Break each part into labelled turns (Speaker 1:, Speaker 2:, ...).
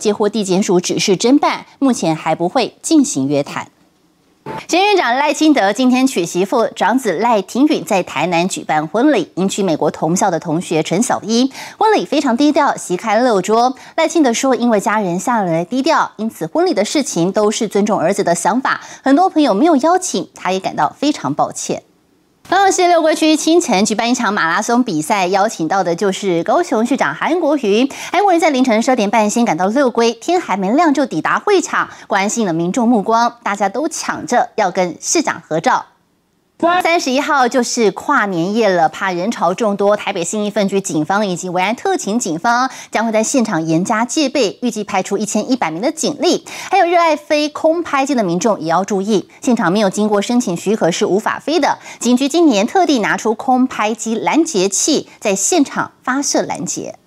Speaker 1: 接获地检署指示侦办，目前还不会进行约谈。前院长赖清德今天娶媳妇，长子赖廷允在台南举办婚礼，迎娶美国同校的同学陈小一。婚礼非常低调，席开六桌。赖清德说，因为家人向来低调，因此婚礼的事情都是尊重儿子的想法。很多朋友没有邀请，他也感到非常抱歉。高雄市六桂区清晨举办一场马拉松比赛，邀请到的就是高雄市长韩国瑜。韩国瑜在凌晨十二点半先赶到六桂，天还没亮就抵达会场，关心了民众目光，大家都抢着要跟市长合照。三十一号就是跨年夜了，怕人潮众多，台北新一分局警方以及维安特勤警方将会在现场严加戒备，预计派出一千一百名的警力，还有热爱飞空拍机的民众也要注意，现场没有经过申请许可是无法飞的。警局今年特地拿出空拍机拦截器，在现场发射拦截。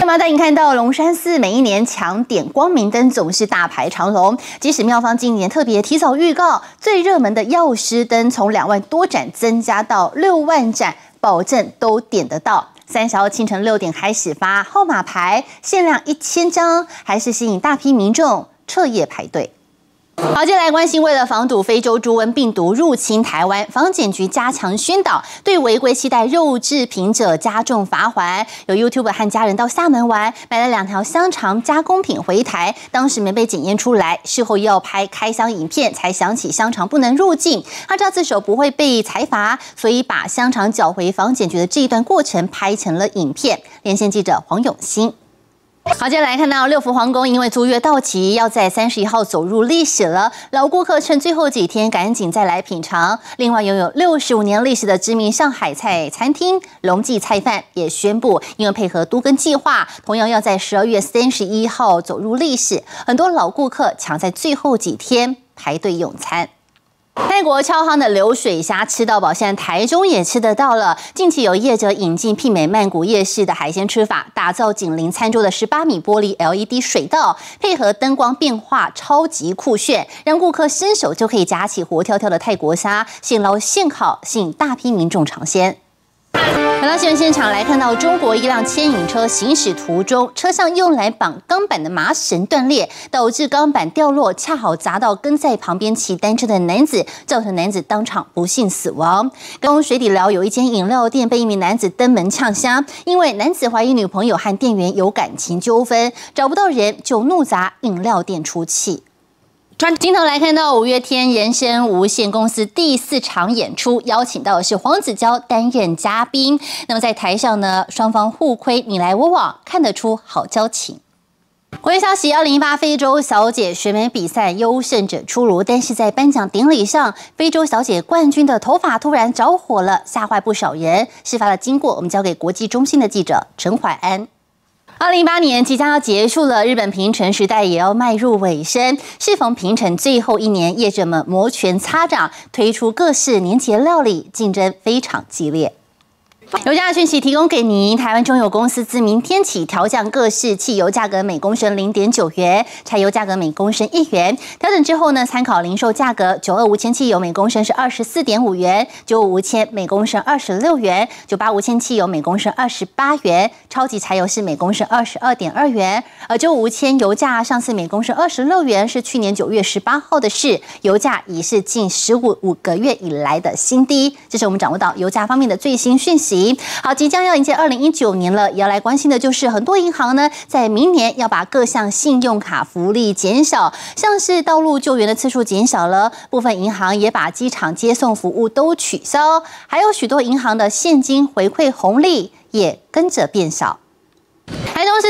Speaker 1: 那么带你看到龙山寺每一年抢点光明灯总是大排长龙，即使妙方今年特别提早预告，最热门的药师灯从两万多盏增加到六万盏，保证都点得到。三十号清晨六点开始发号码牌，限量一千张，还是吸引大批民众彻夜排队。好，接下来关心，为了防堵非洲猪瘟病毒入侵台湾，防检局加强宣导，对违规期待肉制品者加重罚款。有 YouTube 和家人到厦门玩，买了两条香肠加工品回台，当时没被检验出来，事后又要拍开箱影片，才想起香肠不能入境。他知道自首不会被裁罚，所以把香肠缴回防检局的这一段过程拍成了影片。连线记者黄永新。好，接下来看到六福皇宫，因为租约到期，要在三十一号走入历史了。老顾客趁最后几天赶紧再来品尝。另外，拥有六十五年历史的知名上海菜餐厅龙记菜饭也宣布，因为配合都更计划，同样要在十二月三十一号走入历史。很多老顾客抢在最后几天排队用餐。泰国超夯的流水虾吃到饱，现在台中也吃得到了。近期有业者引进媲美曼谷夜市的海鲜吃法，打造紧邻餐桌的十八米玻璃 LED 水道，配合灯光变化，超级酷炫，让顾客伸手就可以夹起活跳跳的泰国虾，现捞现烤，吸引大批民众尝鲜。来到新闻现场来看到，中国一辆牵引车行驶途中，车上用来绑钢板的麻绳断裂，导致钢板掉落，恰好砸到跟在旁边骑单车的男子，造成男子当场不幸死亡。刚水底寮有一间饮料店被一名男子登门呛虾，因为男子怀疑女朋友和店员有感情纠纷，找不到人就怒砸饮料店出气。转镜头来看到五月天人生无限公司第四场演出，邀请到的是黄子佼担任嘉宾。那么在台上呢，双方互亏你来我往，看得出好交情。国际消息：二零一八非洲小姐选美比赛优胜者出炉，但是在颁奖典礼上，非洲小姐冠军的头发突然着火了，吓坏不少人。事发的经过，我们交给国际中心的记者陈怀安。二零一八年即将要结束了，日本平成时代也要迈入尾声。适逢平成最后一年，业者们摩拳擦掌，推出各式年节料理，竞争非常激烈。油价讯息提供给您。台湾中油公司自明天起调降各式汽油价格每公升零点九元，柴油价格每公升一元。调整之后呢，参考零售价格，九二无铅汽油每公升是二十四点五元，九五无铅每公升二十六元，九八无铅汽油每公升二十八元，超级柴油是每公升二十二点二元。而九五无铅油价上次每公升二十六元是去年九月十八号的事，油价已是近十五五个月以来的新低。这是我们掌握到油价方面的最新讯息。好，即将要迎接二零一九年了，也要来关心的就是很多银行呢，在明年要把各项信用卡福利减少，像是道路救援的次数减少了，部分银行也把机场接送服务都取消，还有许多银行的现金回馈红利也跟着变少。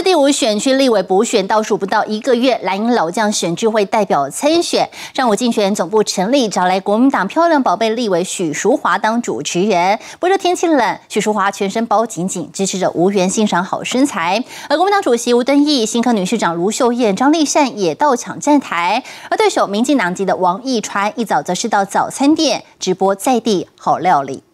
Speaker 1: 第五选区立委补选倒数不到一个月，蓝营老将选举会代表参选。上午竞选总部成立，找来国民党漂亮宝贝立委许淑华当主持人。不热天气冷，许淑华全身包紧紧，支持着无缘欣赏好身材。而国民党主席吴敦义、新科女市长卢秀燕、张丽善也到场站台。而对手民进党籍的王义川一早则是到早餐店直播在地好料理。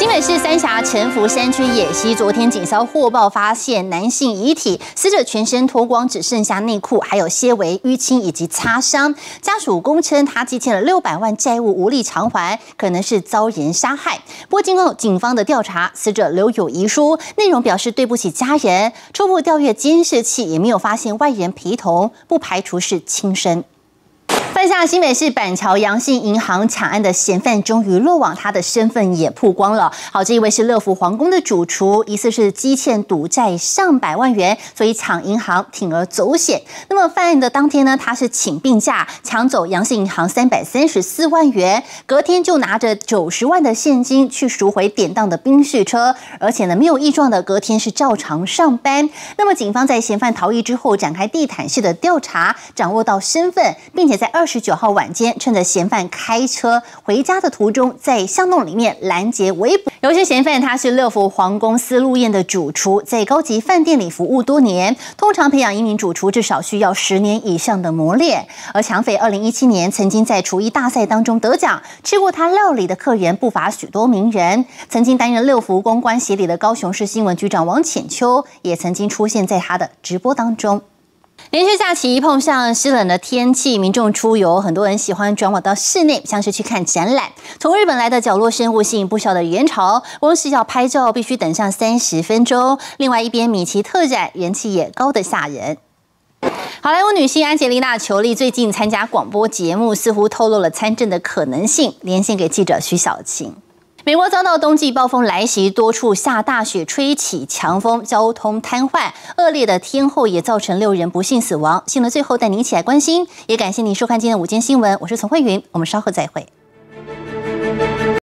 Speaker 1: 新北市三峡陈福山区野溪，昨天警消获报发现男性遗体，死者全身脱光，只剩下内裤，还有些微淤青以及擦伤。家属供称，他积欠了六百万债务，无力偿还，可能是遭人杀害。不过经过警方的调查，死者留有遗书，内容表示对不起家人。初步调阅监视器，也没有发现外人陪同，不排除是轻生。犯下新北市板桥阳信银行抢案的嫌犯终于落网，他的身份也曝光了。好，这一位是乐福皇宫的主厨，疑似是积欠赌债上百万元，所以抢银行铤而走险。那么犯案的当天呢，他是请病假抢走阳信银行三百三十四万元，隔天就拿着九十万的现金去赎回典当的宾士车，而且呢没有异状的隔天是照常上班。那么警方在嫌犯逃逸之后展开地毯式的调查，掌握到身份，并且在二。十九号晚间，趁着嫌犯开车回家的途中，在巷弄里面拦截围捕。有些嫌犯他是乐福皇宫司路宴的主厨，在高级饭店里服务多年。通常培养一名主厨，至少需要十年以上的磨练。而抢匪二零一七年曾经在厨艺大赛当中得奖，吃过他料理的客人不乏许多名人。曾经担任乐福公关协理的高雄市新闻局长王浅秋，也曾经出现在他的直播当中。连续假期碰上湿冷的天气，民众出游，很多人喜欢转往到室内，像是去看展览。从日本来的角落生物吸引不少的人潮，光是要拍照必须等上三十分钟。另外一边米奇特展人气也高得吓人。好莱坞女星安吉丽娜·裘丽最近参加广播节目，似乎透露了参政的可能性。连线给记者徐小晴。美国遭到冬季暴风来袭，多处下大雪，吹起强风，交通瘫痪。恶劣的天候也造成六人不幸死亡。新闻最后带您一起来关心，也感谢您收看今天的午间新闻，我是丛慧云，我们稍后再会。